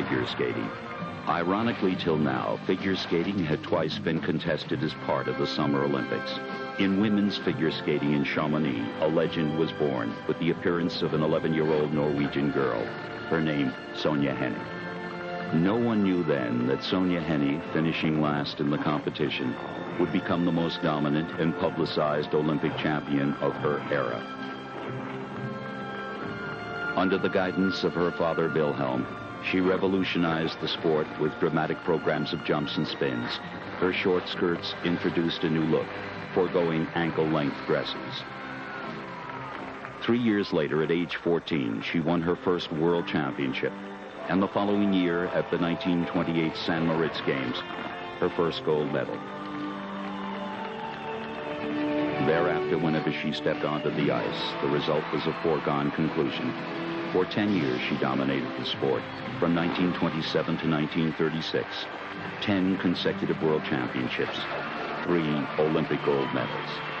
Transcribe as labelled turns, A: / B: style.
A: figure skating. Ironically, till now, figure skating had twice been contested as part of the Summer Olympics. In women's figure skating in Chamonix, a legend was born with the appearance of an 11-year-old Norwegian girl, her name Sonja Henie. No one knew then that Sonja Henie, finishing last in the competition, would become the most dominant and publicized Olympic champion of her era. Under the guidance of her father Wilhelm, she revolutionized the sport with dramatic programs of jumps and spins. Her short skirts introduced a new look, foregoing ankle-length dresses. Three years later, at age 14, she won her first world championship. And the following year, at the 1928 San Moritz Games, her first gold medal. Thereafter, whenever she stepped onto the ice, the result was a foregone conclusion. For 10 years, she dominated the sport, from 1927 to 1936. 10 consecutive world championships, three Olympic gold medals.